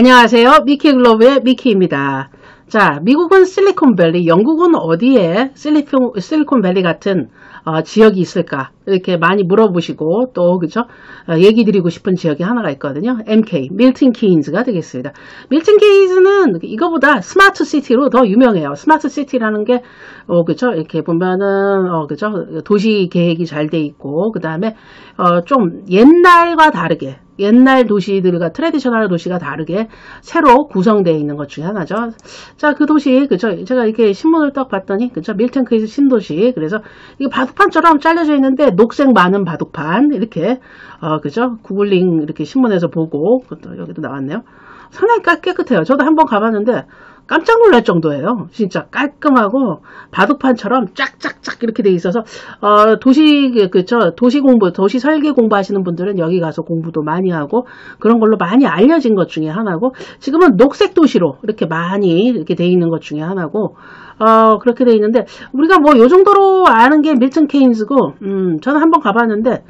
안녕하세요. 미키 글로브의 미키입니다. 자, 미국은 실리콘밸리, 영국은 어디에 실리콘, 실리콘밸리 같은 어, 지역이 있을까? 이렇게 많이 물어보시고 또 그죠? 어, 얘기 드리고 싶은 지역이 하나가 있거든요. MK, 밀튼 키인즈가 되겠습니다. 밀튼 키인즈는 이거보다 smart city로 더 유명해요. smart city라는 게 어, 그죠? 이렇게 보면은 어, 그죠? 도시 계획이 잘 돼 있고 그 다음에 어, 좀 옛날과 다르게 옛날 도시들과 traditional 도시가 다르게 새로 구성되어 있는 것 중에 하나죠. 자, 그 도시, 그죠? 제가 이렇게 신문을 딱 봤더니, 그죠? 키인즈 신도시. 그래서 이게 바둑판처럼 잘려져 있는데 녹색 많은 바둑판. 이렇게, 어, 그죠? 구글링 이렇게 신문에서 보고, 여기도 나왔네요. 상당히 깨끗해요. 저도 한번 가봤는데, 깜짝 놀랄 정도예요. 진짜 깔끔하고 바둑판처럼 쫙쫙쫙 이렇게 돼 있어서 어, 도시 그저 도시 공부, 도시 설계 공부하시는 분들은 여기 가서 공부도 많이 하고 그런 걸로 많이 알려진 것 중에 하나고 지금은 녹색 도시로 이렇게 많이 이렇게 돼 있는 것 중에 하나고 어, 그렇게 돼 있는데 우리가 뭐 요 정도로 아는 게 밀턴 케인즈고 음, 저는 한번 가봤는데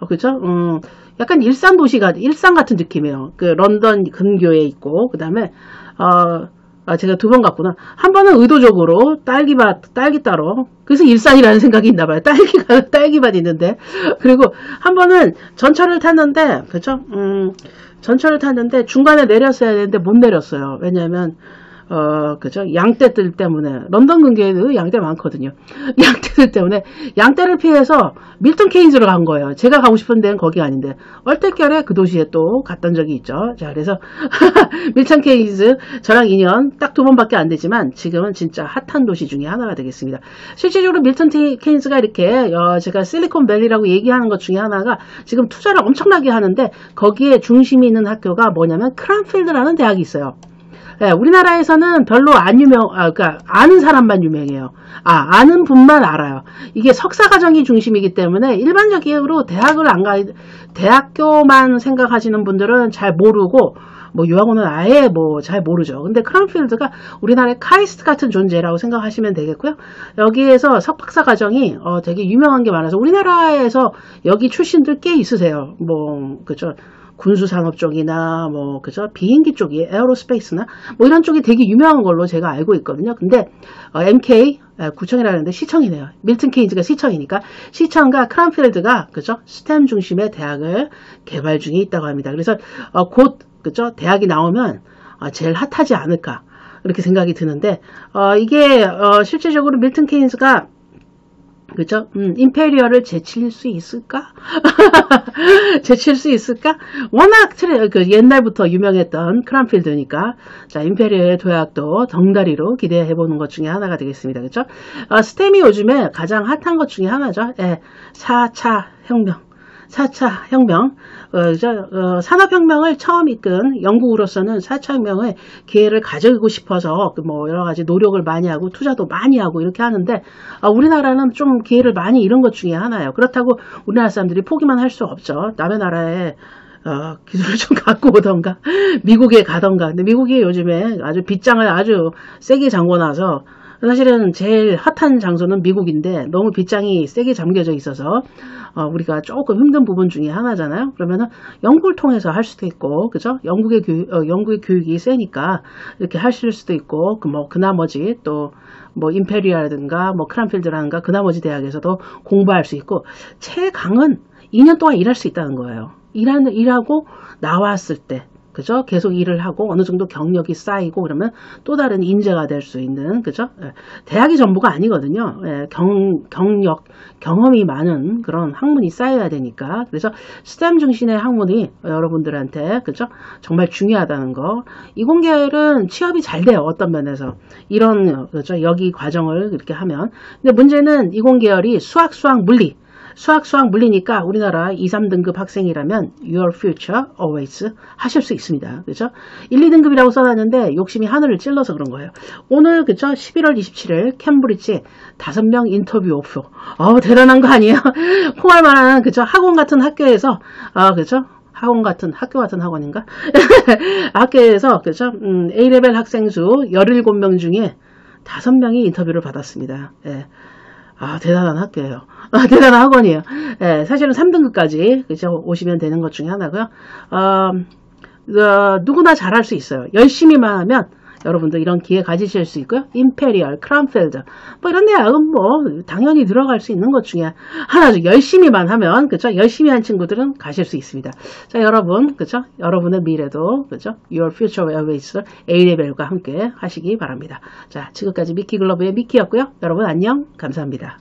어, 그죠? 음, 약간 일산 도시가 일산 같은 느낌이에요. 그 런던 근교에 있고 그 다음에 어 아, 제가 두 번 갔구나. 한 번은 의도적으로 딸기밭, 딸기 따로. 그래서 일산이라는 생각이 있나 봐요. 딸기가, 딸기밭 있는데. 그리고 한 번은 전철을 탔는데, 그죠? 음, 전철을 탔는데 중간에 내렸어야 되는데 못 내렸어요. 왜냐하면 어, 그죠? 양떼들 때문에, 런던 근교에도 양떼 많거든요. 양떼들 때문에, 양떼를 피해서 밀턴 케인즈로 간 거예요. 제가 가고 싶은 데는 거기 아닌데, 얼떨결에 그 도시에 또 갔던 적이 있죠. 자, 그래서, 밀턴 케인즈, 저랑 인연 딱 두 번밖에 안 되지만, 지금은 진짜 핫한 도시 중에 하나가 되겠습니다. 실질적으로 밀턴 케인즈가 이렇게, 어, 제가 실리콘밸리라고 얘기하는 것 중에 하나가, 지금 투자를 엄청나게 하는데, 거기에 중심이 있는 학교가 뭐냐면, 크란필드라는 대학이 있어요. 네, 우리나라에서는 별로 안 유명, 아, 그러니까 아는 사람만 유명해요. 아, 아는 분만 알아요. 이게 석사 과정이 중심이기 때문에 일반적으로 대학을 안 가, 대학교만 생각하시는 분들은 잘 모르고 뭐 유학원은 아예 뭐 잘 모르죠. 근데 크라운필드가 우리나라의 카이스트 같은 존재라고 생각하시면 되겠고요. 여기에서 석박사 과정이 어 되게 유명한 게 많아서 우리나라에서 여기 출신들 꽤 있으세요. 뭐 그죠. 군수 산업 쪽이나 뭐 그죠 비행기 쪽이 aerospace나 뭐 이런 쪽이 되게 유명한 걸로 제가 알고 있거든요. 근데 어, MK 구청이라는데 시청이네요. 밀튼 케인즈가 시청이니까 시청과 크란필드가 그죠 STEM 중심의 대학을 개발 중에 있다고 합니다. 그래서 어, 곧 그죠 대학이 나오면 어, 제일 핫하지 않을까 이렇게 생각이 드는데 어, 이게 어, 실제적으로 밀튼 케인즈가 그죠? 음, 임페리얼을 제칠 수 있을까? 제칠 수 있을까? 워낙 트레, 그 옛날부터 유명했던 크란필드니까 자 임페리얼 도약도 덩달아 기대해 보는 것 중에 하나가 되겠습니다. 그죠? 어, STEM이 요즘에 가장 핫한 것 중에 하나죠. 예, 4차 혁명. 4차 혁명, 어, 저, 어, 산업혁명을 처음 이끈 영국으로서는 4차 혁명의 기회를 가지고 싶어서 그뭐 여러 가지 노력을 많이 하고 투자도 많이 하고 이렇게 하는데 어, 우리나라는 좀 기회를 많이 잃은 것 중에 하나예요. 그렇다고 우리나라 사람들이 포기만 할 수 없죠. 남의 나라에 어, 기술을 좀 갖고 오던가 미국에 가던가 근데 미국이 요즘에 아주 빗장을 아주 세게 잠궈 놔서 사실은 제일 핫한 장소는 미국인데 너무 빗장이 세게 잠겨져 있어서 어, 우리가 조금 힘든 부분 중에 하나잖아요. 그러면은 영국을 통해서 할 수도 있고, 그죠? 영국의 교육, 어, 영국의 교육이 세니까 이렇게 하실 수도 있고, 그 뭐, 그 나머지 또, 뭐, 임페리아라든가, 뭐, 크란필드라든가, 그 나머지 대학에서도 공부할 수 있고, 최강은 2년 동안 일할 수 있다는 거예요. 일하는, 일하고 나왔을 때, 그죠? 계속 일을 하고 어느 정도 경력이 쌓이고 그러면 또 다른 인재가 될 수 있는 그죠? 예. 대학이 전부가 아니거든요. 예. 경, 경력, 경험이 많은 그런 학문이 쌓여야 되니까 그래서 스템 중심의 학문이 여러분들한테 그죠? 정말 중요하다는 거. 이공계열은 취업이 잘 돼요. 어떤 면에서 이런 그죠? 여기 과정을 이렇게 하면 근데 문제는 이공계열이 수학, 수학, 물리 수학, 수학, 물리니까 우리나라 2, 3등급 학생이라면 your future always 하실 수 있습니다. 그죠? 1, 2등급이라고 써놨는데 욕심이 하늘을 찔러서 그런 거예요. 오늘 그죠? 11월 27일 캠브리지 5명 인터뷰 오프. 어 대단한 거 아니에요? 홍할 만한 그죠? 학원 같은 학교에서 아 그죠? 학원 같은 학교 같은 학원인가? 학교에서 그죠? 음, A레벨 학생 수 17명 중에 5명이 인터뷰를 받았습니다. 예. 아, 대단한 학교예요. 아, 대단한 학원이에요. 예, 사실은 3등급까지 그죠 오시면 되는 것 중에 하나고요. 어, 어, 누구나 잘할 수 있어요. 열심히만 하면 여러분들 이런 기회 가지실 수 있고요. 임페리얼, 크란필드 뭐 이런 대학은 뭐 당연히 들어갈 수 있는 것 중에 하나죠. 열심히만 하면 그죠? 열심히 한 친구들은 가실 수 있습니다. 자 여러분 그죠? 여러분의 미래도 그죠? Your Future Always A-level과 함께 하시기 바랍니다. 자 지금까지 미키 글로브의 미키였고요. 여러분 안녕 감사합니다.